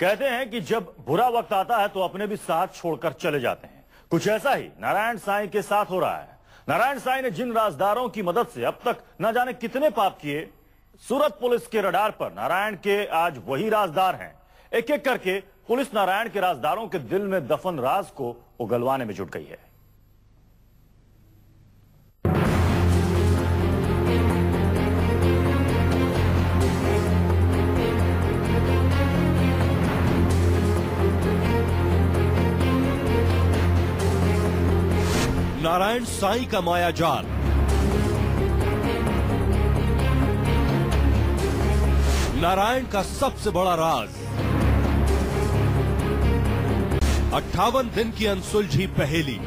कहते हैं कि जब बुरा वक्त आता है तो अपने भी साथ छोड़कर चले जाते हैं। कुछ ऐसा ही नारायण साईं के साथ हो रहा है। नारायण साईं ने जिन राजदारों की मदद से अब तक न जाने कितने पाप किए, सूरत पुलिस के रडार पर नारायण के आज वही राजदार हैं। एक एक करके पुलिस नारायण के राजदारों के दिल में दफन राज को उगलवाने में जुट गई है। नारायण साई का माया जाल। नारायण का सबसे बड़ा राज। अट्ठावन दिन की अनसुलझी पहेली।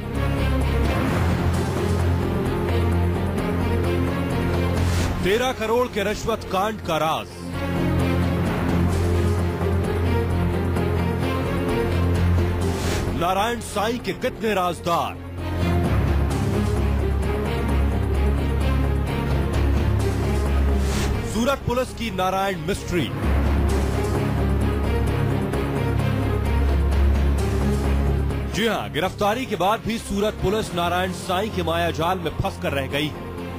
तेरह करोड़ के रिश्वत कांड का राज। नारायण साई के कितने राजदार। सूरत पुलिस की नारायण मिस्ट्री। जी हाँ गिरफ्तारी के बाद भी सूरत पुलिस नारायण साई के माया जाल में फंस कर रह गई।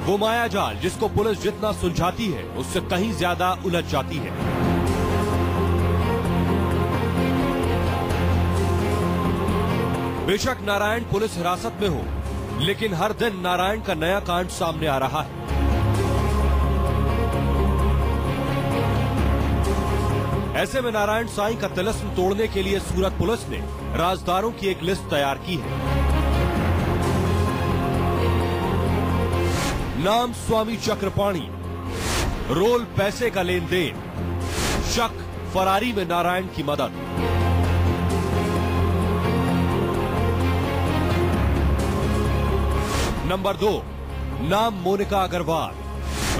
वो माया जाल जिसको पुलिस जितना सुलझाती है, उससे कहीं ज़्यादा उलझ जाती है। बेशक नारायण पुलिस हिरासत में हो, लेकिन हर दिन नारायण का नया कांड सामने आ रहा है। ऐसे में नारायण साईं का तिलस्म तोड़ने के लिए सूरत पुलिस ने राजदारों की एक लिस्ट तैयार की है। नाम स्वामी चक्रपाणी, रोल पैसे का लेन देन शक, फरारी में नारायण की मदद। नंबर दो, नाम मोनिका अग्रवाल,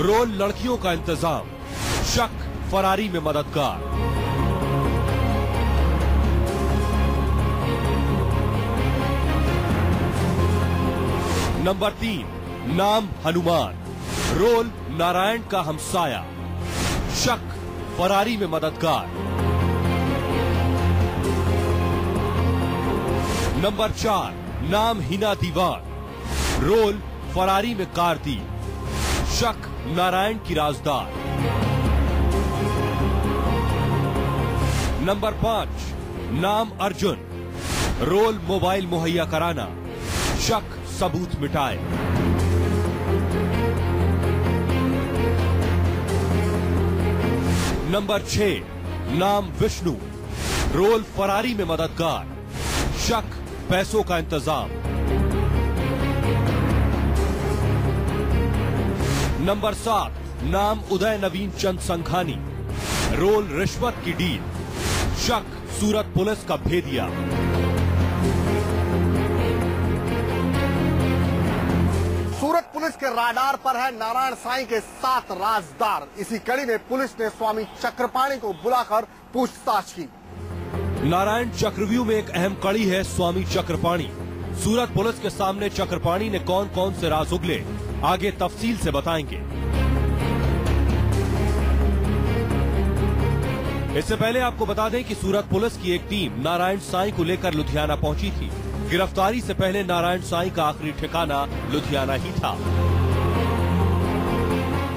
रोल लड़कियों का इंतज़ाम, शक, फरारी में मददगार। नंबर तीन, नाम हनुमान। रोल नारायण का हमसाया। शक फरारी में मददगार। नंबर चार, नाम हिना दीवान। रोल फरारी में कार्ती। शक नारायण की राजदार। नंबर पाँच, नाम अर्जुन। रोल मोबाइल मुहैया कराना। शक सबूत मिटाए। नंबर छह, नाम विष्णु। रोल फरारी में मददगार। शक, पैसों का इंतज़ाम। नंबर सात, नाम उदय नवीन चंद संघानी। रोल रिश्वत की डील। शक, सूरत पुलिस का भेदिया। पुलिस के राडार पर है नारायण साई के सात राजदार। इसी कड़ी में पुलिस ने स्वामी चक्रपाणी को बुलाकर पूछताछ की। नारायण चक्रव्यूह में एक अहम कड़ी है स्वामी चक्रपाणी। सूरत पुलिस के सामने चक्रपाणी ने कौन कौन से राज उगले, आगे तफसील से बताएँगे। इससे पहले आपको बता दें कि सूरत पुलिस की एक टीम नारायण साई को लेकर लुधियाना पहुँची थी। गिरफ्तारी से पहले नारायण साईं का आखिरी ठिकाना लुधियाना ही था।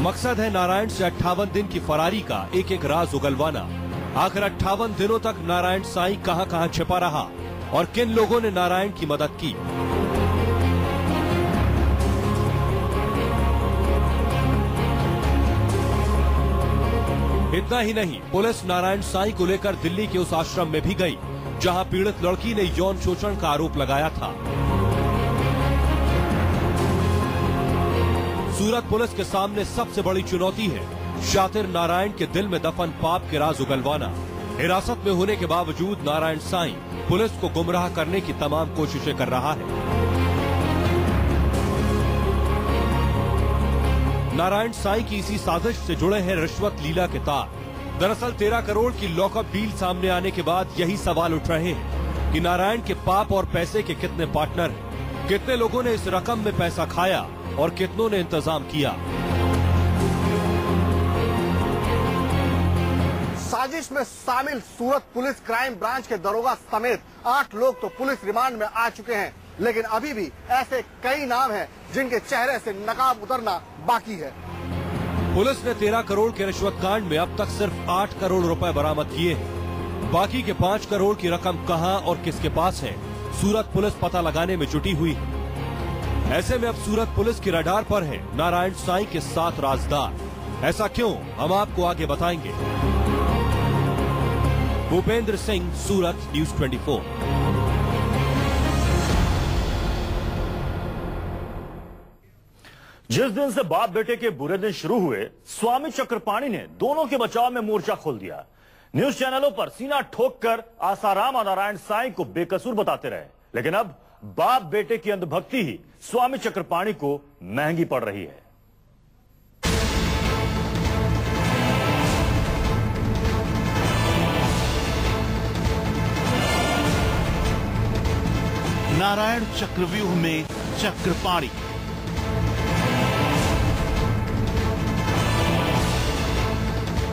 मकसद है नारायण से अट्ठावन दिन की फरारी का एक एक राज उगलवाना। आखिर अट्ठावन दिनों तक नारायण साईं कहाँ कहाँ छिपा रहा और किन लोगों ने नारायण की मदद की? इतना ही नहीं, पुलिस नारायण साई को लेकर दिल्ली के उस आश्रम में भी गई। जहाँ पीड़ित लड़की ने यौन शोषण का आरोप लगाया था। सूरत पुलिस के सामने सबसे बड़ी चुनौती है शातिर नारायण के दिल में दफन पाप के राज उगलवाना। हिरासत में होने के बावजूद नारायण साईं पुलिस को गुमराह करने की तमाम कोशिशें कर रहा है। नारायण साईं की इसी साजिश से जुड़े हैं रिश्वत लीला के तार। दरअसल तेरह करोड़ की लॉकअप डील सामने आने के बाद यही सवाल उठ रहे हैं कि नारायण के पाप और पैसे के कितने पार्टनर हैं? कितने लोगों ने इस रकम में पैसा खाया और कितनों ने इंतज़ाम किया? साजिश में शामिल सूरत पुलिस क्राइम ब्रांच के दरोगा समेत आठ लोग तो पुलिस रिमांड में आ चुके हैं, लेकिन अभी भी ऐसे कई नाम हैं जिनके चेहरे से नकाब उतरना बाकी है। पुलिस ने तेरह करोड़ के रिश्वत कांड में अब तक सिर्फ़ आठ करोड़ रुपए बरामद किए। हैं बाकी के पाँच करोड़ की रकम कहाँ और किसके पास है, सूरत पुलिस पता लगाने में जुटी हुई है। ऐसे में अब सूरत पुलिस की रडार पर है, नारायण साई के साथ राजदार। ऐसा क्यों? हम आपको आगे बताएँगे। भूपेंद्र सिंह, सूरत, न्यूज़ 24 जिस दिन से बाप बेटे के बुरे दिन शुरू हुए, स्वामी चक्रपाणी ने दोनों के बचाव में मोर्चा खोल दिया। न्यूज़ चैनलों पर सीना ठोक कर आसाराम और नारायण साई को बेकसूर बताते रहे। लेकिन अब बाप बेटे की अंधभक्ति ही स्वामी चक्रपाणी को महँगी पड़ रही है। नारायण चक्रव्यूह में चक्रपाणी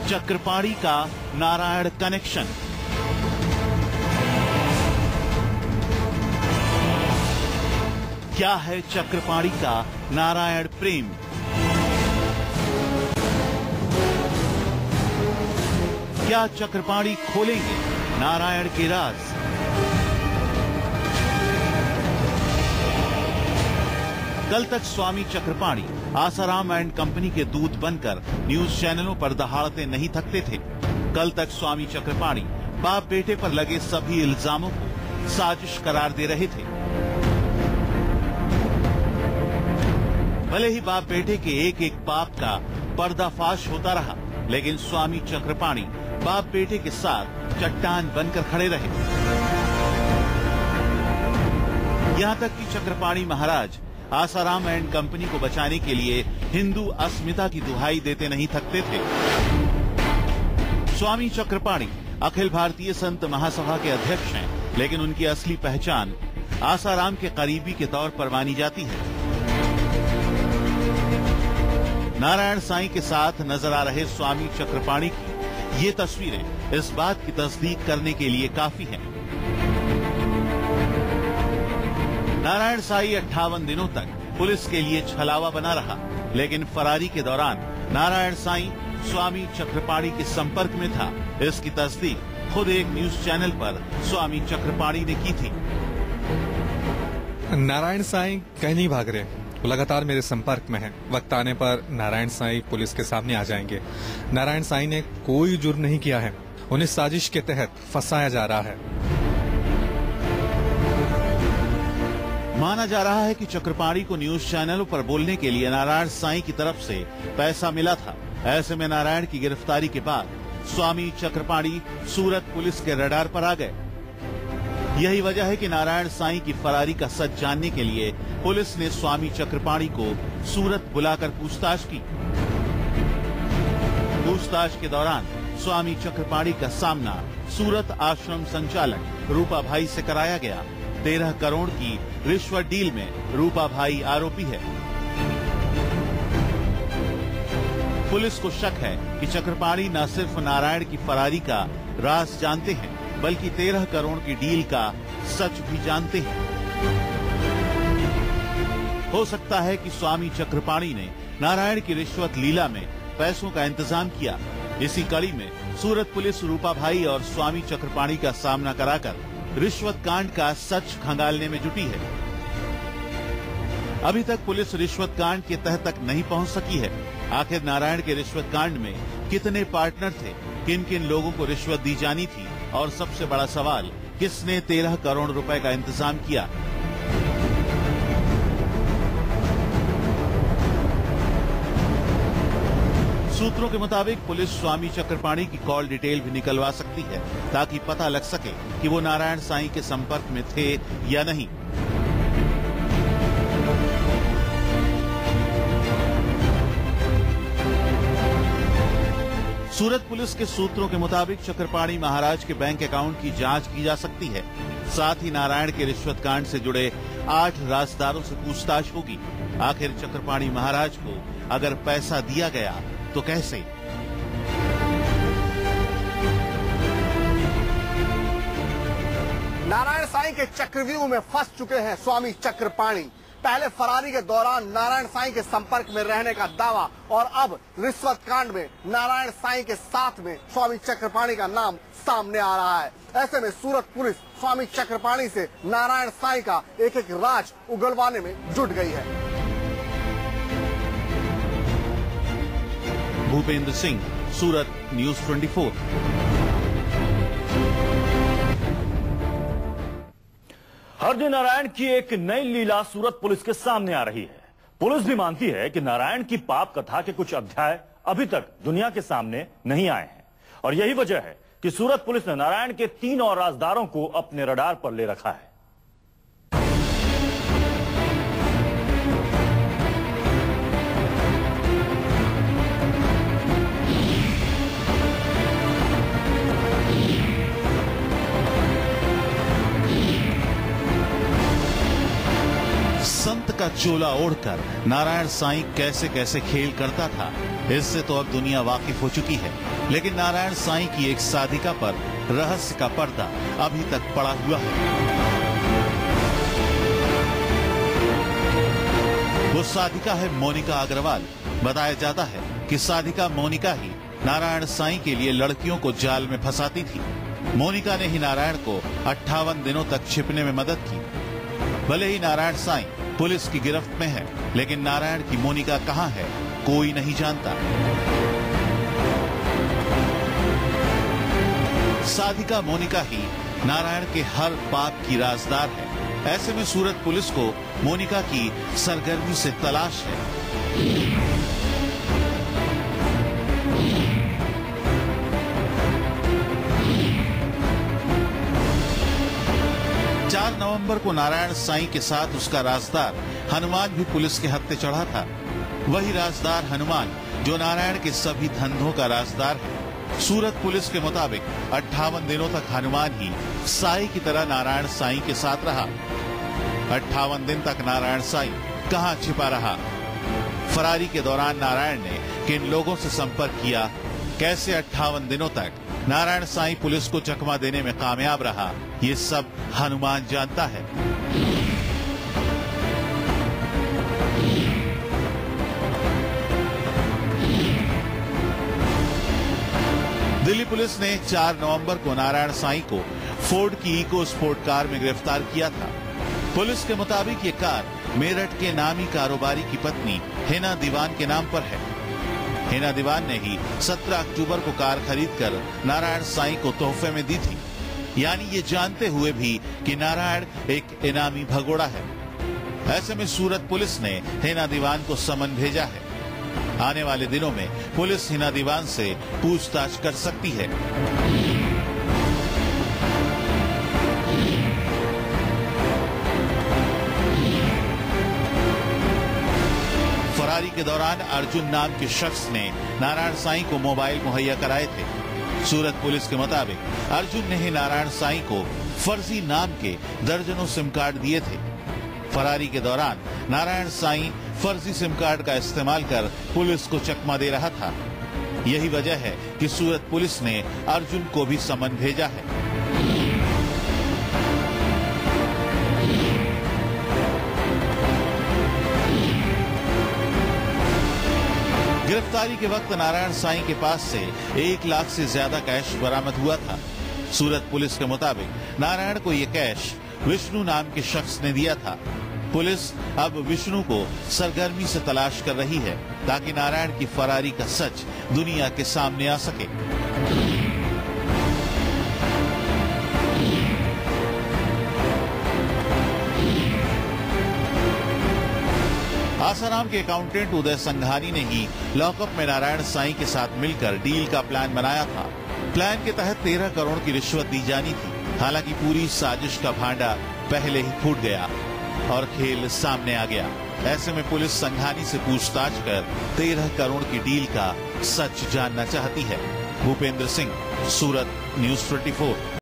चक्रपाणी का नारायण कनेक्शन क्या है चक्रपाणी का नारायण प्रेम? क्या चक्रपाणी खोलेंगे नारायण के राज? कल तक स्वामी चक्रपाणी आसाराम एंड कंपनी के दूत बनकर न्यूज़ चैनलों पर दहाड़ते नहीं थकते थे। कल तक स्वामी चक्रपाणी बाप बेटे पर लगे सभी इल्जामों को साजिश करार दे रहे थे। भले ही बाप बेटे के एक एक पाप का पर्दाफाश होता रहा, लेकिन स्वामी चक्रपाणी बाप बेटे के साथ चट्टान बनकर खड़े रहे। यहाँ तक कि चक्रपाणी महाराज आसाराम एंड कंपनी को बचाने के लिए हिंदू अस्मिता की दुहाई देते नहीं थकते थे। स्वामी चक्रपाणी, अखिल भारतीय संत महासभा के अध्यक्ष हैं, लेकिन उनकी असली पहचान आसाराम के करीबी के तौर पर मानी जाती है। नारायण साईं के साथ नज़र आ रहे स्वामी चक्रपाणी की ये तस्वीरें इस बात की तस्दीक करने के लिए काफ़ी हैं। नारायण साई अट्ठावन दिनों तक पुलिस के लिए छलावा बना रहा, लेकिन फरारी के दौरान नारायण साई स्वामी चक्रपाणी के संपर्क में था। इसकी तस्दीक खुद एक न्यूज़ चैनल पर स्वामी चक्रपाणी ने की थी। नारायण साई कहीं नहीं भाग रहे। लगातार मेरे संपर्क में है। वक्त आने पर नारायण साई पुलिस के सामने आ जाएँगे। नारायण साई ने कोई जुर्म नहीं किया है। उन्हें साजिश के तहत फंसाया जा रहा है। माना जा रहा है कि चक्रपाणी को न्यूज़ चैनलों पर बोलने के लिए नारायण साईं की तरफ़ से पैसा मिला था। ऐसे में नारायण की गिरफ्तारी के बाद स्वामी चक्रपाणी सूरत पुलिस के रडार पर आ गए। यही वजह है कि नारायण साईं की फरारी का सच जानने के लिए पुलिस ने स्वामी चक्रपाणी को सूरत बुलाकर पूछताछ की। पूछताछ के दौरान स्वामी चक्रपाणी का सामना सूरत आश्रम संचालक रूपा भाई से कराया गया। तेरह करोड़ की रिश्वत डील में रूपा भाई आरोपी है। पुलिस को शक है कि चक्रपाणी न सिर्फ़ नारायण की फरारी का राज जानते हैं, बल्कि तेरह करोड़ की डील का सच भी जानते हैं। हो सकता है कि स्वामी चक्रपाणी ने नारायण की रिश्वत लीला में पैसों का इंतज़ाम किया। इसी कड़ी में सूरत पुलिस रूपा भाई और स्वामी चक्रपाणी का सामना कराकर रिश्वत कांड का सच खंगालने में जुटी है। अभी तक पुलिस रिश्वत कांड के तह तक नहीं पहुँच सकी है। आखिर नारायण के रिश्वत कांड में कितने पार्टनर थे? किन किन लोगों को रिश्वत दी जानी थी? और सबसे बड़ा सवाल, किसने तेरह करोड़ रुपए का इंतज़ाम किया? सूत्रों के मुताबिक पुलिस स्वामी चक्रपाणी की कॉल डिटेल भी निकलवा सकती है, ताकि पता लग सके कि वो नारायण साईं के संपर्क में थे या नहीं। सूरत पुलिस के सूत्रों के मुताबिक चक्रपाणी महाराज के बैंक अकाउंट की जाँच की जा सकती है। साथ ही नारायण के रिश्वत कांड से जुड़े आठ राजदारों से पूछताछ होगी। आखिर चक्रपाणी महाराज को अगर पैसा दिया गया तो कैसे? नारायण साईं के चक्रव्यूह में फंस चुके हैं स्वामी चक्रपाणी। पहले फरारी के दौरान नारायण साईं के संपर्क में रहने का दावा और अब रिश्वत कांड में नारायण साईं के साथ में स्वामी चक्रपाणी का नाम सामने आ रहा है। ऐसे में सूरत पुलिस स्वामी चक्रपाणी से नारायण साईं का एक एक राज उगलवाने में जुट गई है। भूपेंद्र सिंह, सूरत, न्यूज़ 24 हरदी नारायण की एक नई लीला सूरत पुलिस के सामने आ रही है। पुलिस भी मानती है कि नारायण की पाप कथा के कुछ अध्याय अभी तक दुनिया के सामने नहीं आए हैं। और यही वजह है कि सूरत पुलिस ने नारायण के तीन और राजदारों को अपने रडार पर ले रखा है। संत का चोला ओढ़कर नारायण साईं कैसे कैसे खेल करता था, इससे तो अब दुनिया वाकिफ हो चुकी है। लेकिन नारायण साईं की एक साधिका पर रहस्य का पर्दा अभी तक पड़ा हुआ है। वो साधिका है मोनिका अग्रवाल। बताया जाता है कि साधिका मोनिका ही नारायण साईं के लिए लड़कियों को जाल में फंसाती थी। मोनिका ने ही नारायण को अट्ठावन दिनों तक छिपने में मदद की। भले ही नारायण साई पुलिस की गिरफ्त में है, लेकिन नारायण की मोनिका कहाँ है, कोई नहीं जानता। साधिका मोनिका ही नारायण के हर पाप की राजदार है। ऐसे में सूरत पुलिस को मोनिका की सरगर्मी से तलाश है। चार नवंबर को नारायण साईं के साथ उसका राजदार हनुमान भी पुलिस के हत्थे चढ़ा था। वही राजदार हनुमान, जो नारायण के सभी धंधों का राजदार है। सूरत पुलिस के मुताबिक अट्ठावन दिनों तक हनुमान ही साई की तरह नारायण साई के साथ रहा। अट्ठावन दिन तक नारायण साई कहाँ छिपा रहा? फरारी के दौरान नारायण ने किन लोगों से संपर्क किया? कैसे अट्ठावन दिनों तक नारायण साईं पुलिस को चकमा देने में कामयाब रहा, ये सब हनुमान जानता है। दिल्ली पुलिस ने 4 नवंबर को नारायण साईं को फोर्ड की इको स्पोर्ट कार में गिरफ़्तार किया था। पुलिस के मुताबिक ये कार मेरठ के नामी कारोबारी की पत्नी हेना दीवान के नाम पर है। हेना दीवान ने ही 17 अक्टूबर को कार खरीदकर नारायण साईं को तोहफे में दी थी। यानी ये जानते हुए भी कि नारायण एक इनामी भगोड़ा है। ऐसे में सूरत पुलिस ने हेना दीवान को समन भेजा है। आने वाले दिनों में पुलिस हिना दीवान से पूछताछ कर सकती है। फरारी के दौरान अर्जुन नाम के शख्स ने नारायण साई को मोबाइल मुहैया कराए थे। सूरत पुलिस के मुताबिक अर्जुन ने ही नारायण साई को फर्जी नाम के दर्जनों सिम कार्ड दिए थे। फरारी के दौरान नारायण साई फर्जी सिम कार्ड का इस्तेमाल कर पुलिस को चकमा दे रहा था। यही वजह है कि सूरत पुलिस ने अर्जुन को भी समन भेजा है। गिरफ्तारी के वक्त नारायण साईं के पास से एक लाख से ज़्यादा कैश बरामद हुआ था। सूरत पुलिस के मुताबिक नारायण को ये कैश विष्णु नाम के शख्स ने दिया था। पुलिस अब विष्णु को सरगर्मी से तलाश कर रही है ताकि नारायण की फरारी का सच दुनिया के सामने आ सके। आसाराम के अकाउंटेंट उदय संघानी ने ही लॉकअप में नारायण साई के साथ मिलकर डील का प्लान बनाया था। प्लान के तहत तेरह करोड़ की रिश्वत दी जानी थी। हालाँकि पूरी साजिश का भांडा पहले ही फूट गया और खेल सामने आ गया। ऐसे में पुलिस संघानी से पूछताछ कर तेरह करोड़ की डील का सच जानना चाहती है। भूपेंद्र सिंह, सूरत, न्यूज़ 24